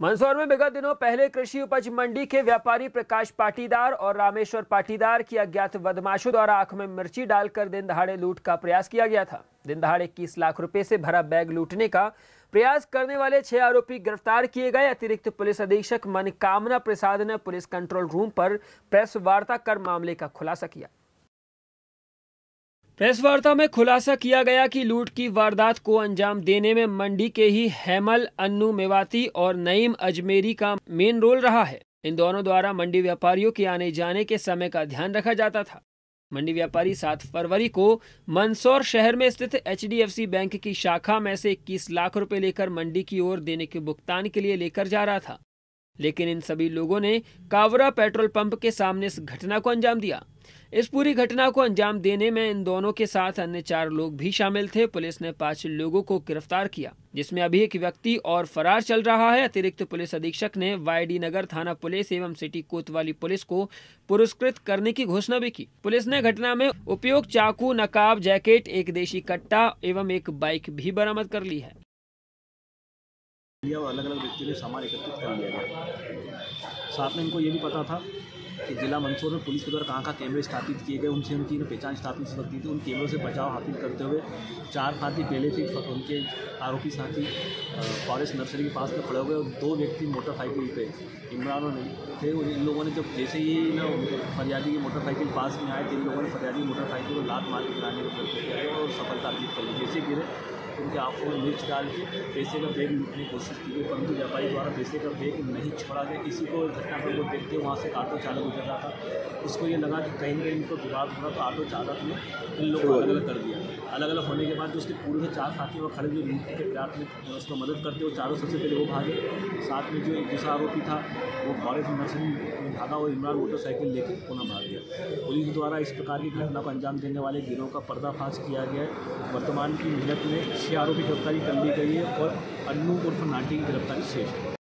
मंदसौर में विगत दिनों पहले कृषि उपज मंडी के व्यापारी प्रकाश पाटीदार और रामेश्वर पाटीदार की अज्ञात बदमाशों द्वारा आँख में मिर्ची डालकर दिन दहाड़े लूट का प्रयास किया गया था। दिन दहाड़े इक्कीस लाख रुपए से भरा बैग लूटने का प्रयास करने वाले छह आरोपी गिरफ़्तार किए गए। अतिरिक्त पुलिस अधीक्षक मनकामना प्रसाद ने पुलिस कंट्रोल रूम पर प्रेस वार्ता कर मामले का खुलासा किया। प्रेस वार्ता में खुलासा किया गया कि लूट की वारदात को अंजाम देने में मंडी के ही हैमल, अन्नू मेवाती और नईम अजमेरी का मेन रोल रहा है। इन दोनों द्वारा मंडी व्यापारियों के आने जाने के समय का ध्यान रखा जाता था। मंडी व्यापारी सात फरवरी को मंदसौर शहर में स्थित एचडीएफसी बैंक की शाखा में से 21 लाख रुपए लेकर मंडी की ओर देने के भुगतान के लिए लेकर जा रहा था। लेकिन इन सभी लोगों ने कावरा पेट्रोल पंप के सामने इस घटना को अंजाम दिया। इस पूरी घटना को अंजाम देने में इन दोनों के साथ अन्य चार लोग भी शामिल थे। पुलिस ने पाँच लोगों को गिरफ़्तार किया, जिसमें अभी एक व्यक्ति और फरार चल रहा है। अतिरिक्त पुलिस अधीक्षक ने वाईडी नगर थाना पुलिस एवं सिटी कोतवाली पुलिस को पुरस्कृत करने की घोषणा भी की। पुलिस ने घटना में उपयोग चाकू, नकाब, जैकेट, एक देशी कट्टा एवं एक बाइक भी बरामद कर ली है। अलग अलग व्यक्तियों ने सामान एकत्रित कर लिया गया। साथ में इनको ये भी पता था कि जिला मंदसौर में पुलिस के द्वारा कहाँ कहाँ कैमरे स्थापित किए गए, उनसे उनकी पहचान स्थापित हो सकती थी, उन कैमरों से बचाव हासिल करते हुए चार साथी पहले थे उनके आरोपी साथी फॉरेस्ट नर्सरी के पास में खड़े हुए और दो व्यक्ति मोटरसाइकिल पे इमरान और थे। इन लोगों ने जब जैसे ही ना फरियादी की मोटरसाइकिल पास में आए तो इन लोगों ने फरियादी मोटरसाइकिल को लात मार के गिराने का प्रयत्न किया और सफलता अर्जित कर ली। जैसे गिरे आँखों में मिर्च डाल के पैसे का बैग लूटने की कोशिश की गई परंतु व्यापारी द्वारा पैसे का बैग नहीं छोड़ा गया इसी को घटना पर लोग देखते वहाँ से ऑटो चालक गुजर रहा था उसको ये लगा कि कहीं ना कहीं इनको विवाद हो रहा तो ऑटो चालक ने इन लोगों को अलग कर दिया। अलग अलग होने के बाद जो उसके पूर्व चार साथी वो खड़े हुए लूटने के प्रयास में उसको मदद करते हुए चारों सबसे पहले वो भागे। साथ में जो एक दूसरा आरोपी था, वो फॉरेस्ट नर्सरी में भागा वो इमरान मोटरसाइकिल लेकर पुनः भाग गया। पुलिस द्वारा इस प्रकार की घटना को अंजाम देने वाले गिरोह का पर्दाफाश किया गया है। वर्तमान की मेहनत में छः आरोपी गिरफ्तारी कर ली गई है और अन्नू उर्फ़ नाटी की गिरफ्तारी शेष है।